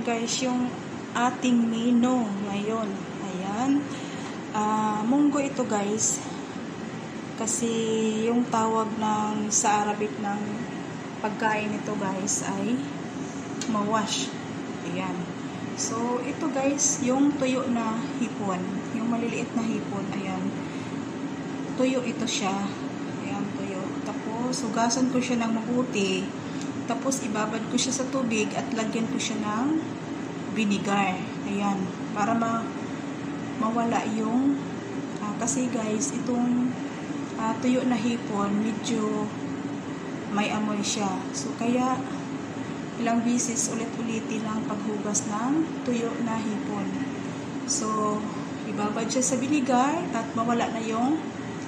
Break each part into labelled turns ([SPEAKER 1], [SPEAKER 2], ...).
[SPEAKER 1] guys yung ating menu ngayon. Ayan. Uh, munggo ito guys. Kasi yung tawag ng sa Arabic ng pagkain ito guys ay mawash. Ayan. So, ito guys, yung tuyo na hipon. Yung maliliit na hipon. Ayan. Tuyo ito siya. Ayan, tuyo. Tapos, hugasan ko siya ng mabuti. Tapos, ibabad ko siya sa tubig at lagyan ko siya ng vinegar. Ayan. Para ma mawala yung uh, kasi guys, itong uh, tuyo na hipon, medyo may amoy siya. So, kaya ilang bisis ulit-ulitin ang paghugas ng tuyo na hipon. So, ibabad siya sa vinegar at mawala na yung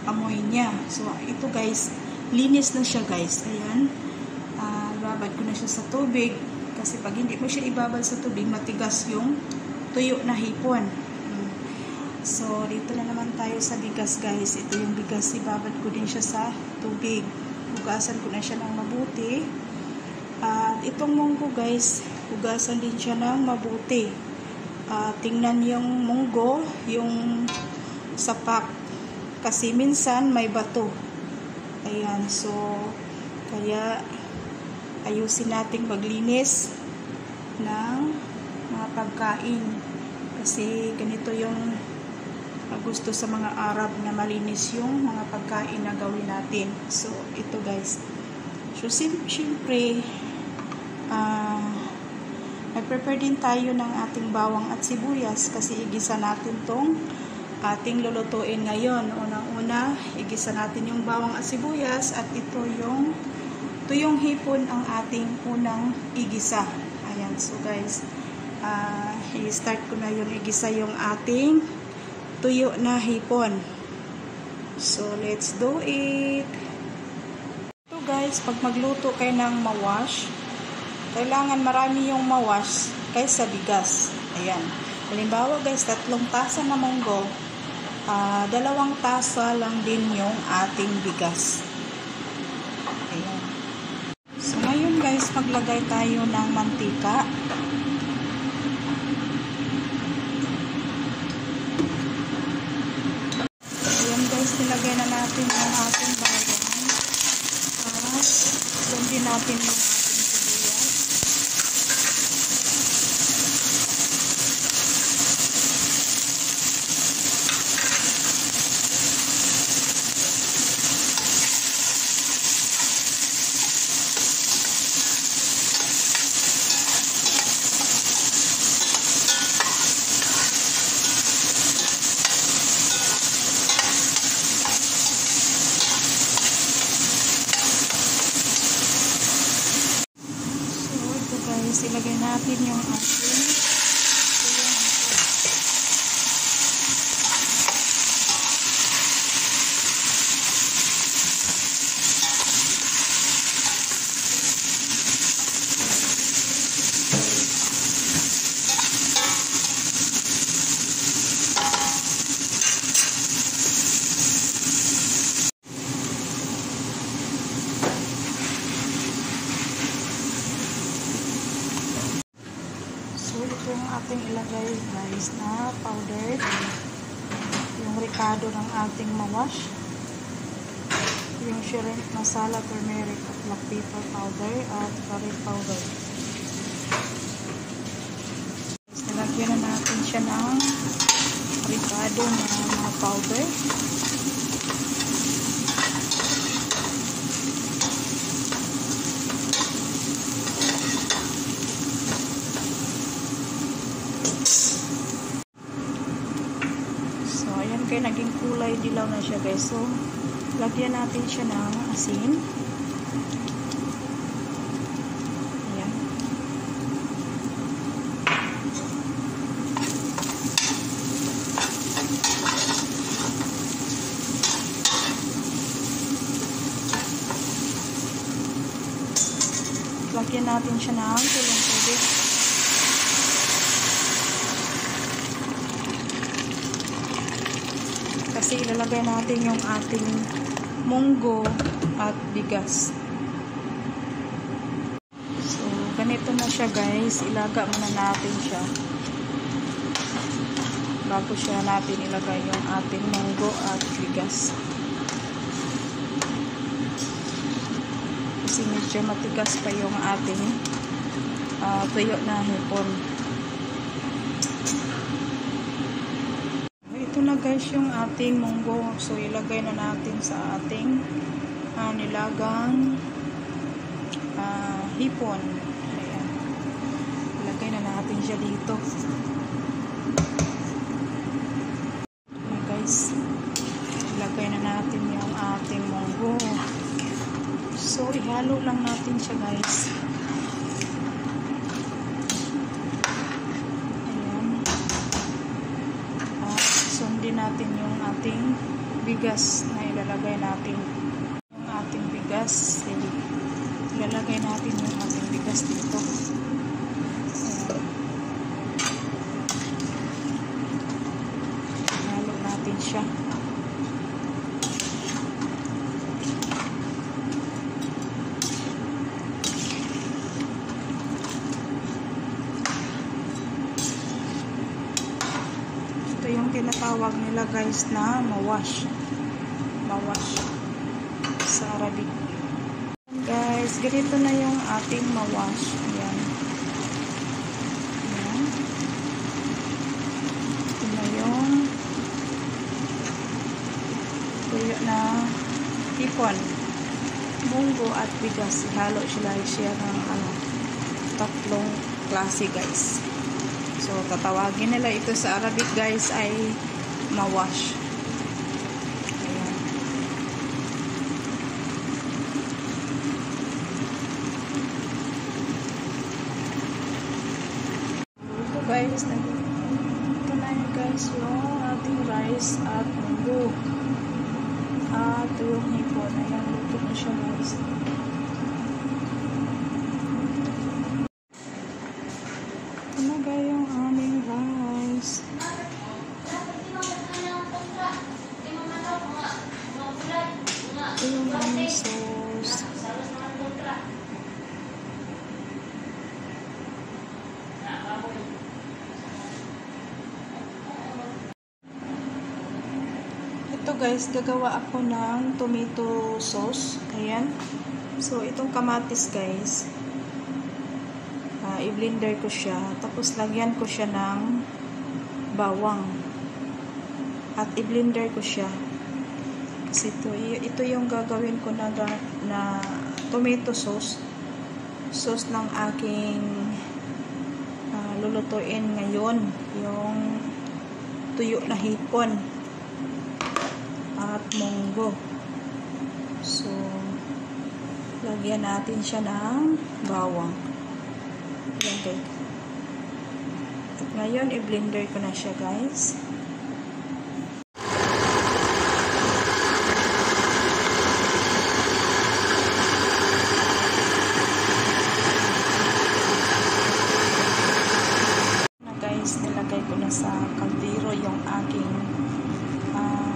[SPEAKER 1] amoy niya. So, ito guys, linis na siya guys. Ayan. Ibabad ko na siya sa tubig kasi pag hindi mo siya ibabad sa tubig, matigas yung tuyo na hipon. So, dito na naman tayo sa bigas guys. Ito yung bigas, ibabad ko din siya sa tubig. Hugasan ko na siya ng mabuti. At itong munggo guys, hugasan din siya ng mabuti. Uh, tingnan yung munggo, yung sapak. Kasi minsan may bato. Ayan, so kaya ayusin nating maglinis ng mga pagkain. Kasi ganito yung gusto sa mga Arab na malinis yung mga pagkain na gawin natin. So, ito guys. So, siyempre, uh, nag-prepare din tayo ng ating bawang at sibuyas kasi igisa natin tong ating lulutuin ngayon. Unang-una, igisa natin yung bawang at sibuyas at ito yung ito yung hipon ang ating unang igisa. Ayan, so guys, uh, i-start ko na yung igisa yung ating tuyo na hipon. So, let's do it! Ito guys, pag magluto kayo ng mawash, kailangan marami yung mawash kaysa bigas. Ayan. Halimbawa guys, tatlong tasa na munggo, uh, dalawang tasa lang din yung ating bigas. Ayan. So ngayon guys, maglagay tayo ng mantika. Ayan guys, nilagay na natin yung ating bawang. Tapos, sundin natin yung ilagay natin yung ating yung ating ilagay guys na powder ricado ng ating mawash. Yung shrimp masala turmeric at black pepper powder at curry powder. Nilagyan na natin siya ng ricado na powder Okay, naging kulay dilaw na siya guys. So, lagyan natin siya ng asin. Ayan. Lagyan natin siya ng tulong tubig. kasi ilalagay natin yung ating munggo at bigas. So, ganito na siya guys, ilaga muna natin siya. Bago siya natin ilagay yung ating munggo at bigas. Kasi medyo matigas pa yung ating uh, tuyo na hipon. Ito na guys yung ating munggo. So ilagay na natin sa ating uh, nilagang uh, hipon. Ayan. Ilagay na natin siya dito. Ayan guys. Ilagay na natin yung ating munggo. So, ihalo lang natin siya guys. Ayan. At sundin natin yung ating bigas na ilalagay natin. Yung ating bigas. Ilalagay natin yung ating bigas dito. Ayan. Halo natin siya. Ito yung tinatawag nila guys na mawash. Mawash sa Arabic. Guys, ganito na yung ating mawash. Ayan. Ayan. Ito na yung tuyo na hipon. Munggo at bigas. Ihalo sila siya ng ano, tatlong klase guys. So, tatawagin nila ito sa Arabic guys ay mawash. Guys, ito na guys yung ating rice at munggo. At yung hipon. Ayan, luto na siya guys. Ito na guys yung aming rice. Ito yung aming sauce. Ito guys, gagawa ako ng tomato sauce. Ayan. So, itong kamatis guys, uh, i-blender ko siya. Tapos, lagyan ko siya ng bawang. At i-blender ko siya. Kasi ito, ito yung gagawin ko na, na tomato sauce. Sauce ng aking uh, lulutuin ngayon. Yung tuyo na hipon munggo. So, lagyan natin siya ng bawang. Yan guys. At ngayon, i-blender ko na siya guys. Guys, nilagay ko na sa kaldero yung aking uh,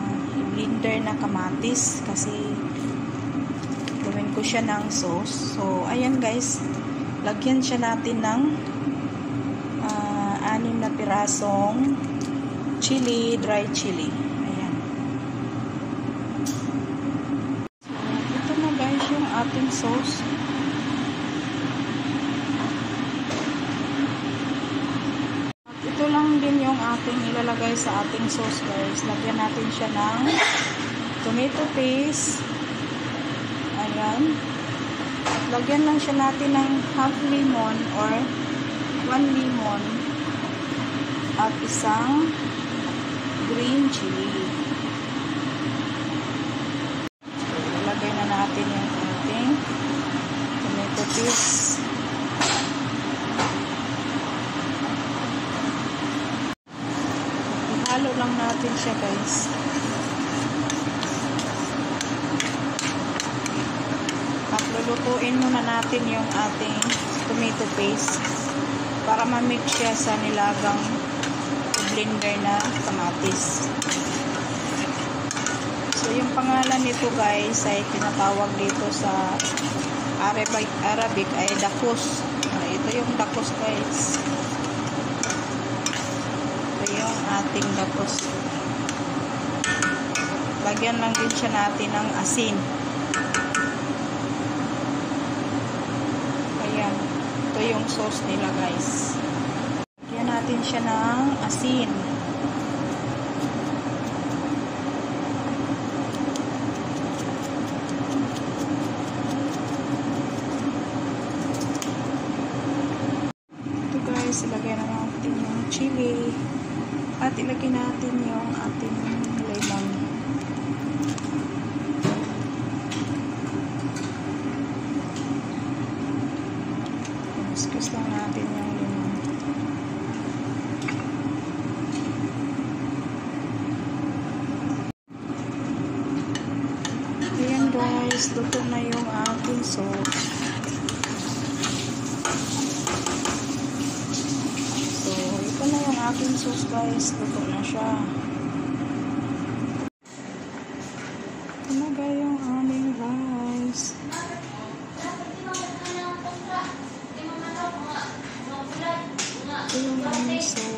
[SPEAKER 1] blender na kamatis kasi gawin ko siya ng sauce. So, ayan guys, lagyan siya natin ng uh, anim na pirasong chili, dry chili. Ayan. So, ito na guys yung ating sauce. Ito lang din yung ilalagay sa ating sauce guys. Lagyan natin siya ng tomato paste. Ayan. At lagyan lang siya natin ng half lemon or one lemon at isang green chili. Ilagay na natin yung ating tomato paste. Ihalo lang natin siya guys. At lulutuin muna natin yung ating tomato paste para ma-mix siya sa nilagang blender na kamatis. So, yung pangalan nito guys ay tinatawag dito sa Arabic, Arabic ay dakos. Ito yung dakos guys. Ito yung ating dakos. Lagyan lang din siya natin ng asin. Ayan. Ito yung sauce nila guys. Lagyan natin siya ng asin. Ito guys, ilagay na natin yung chili. At ilagay natin yung ating gusto ko na yung ating sauce. So, ito na yung aking sauce guys. Luto na siya. Ito na ba yung aming rice? Ito yung aming sauce.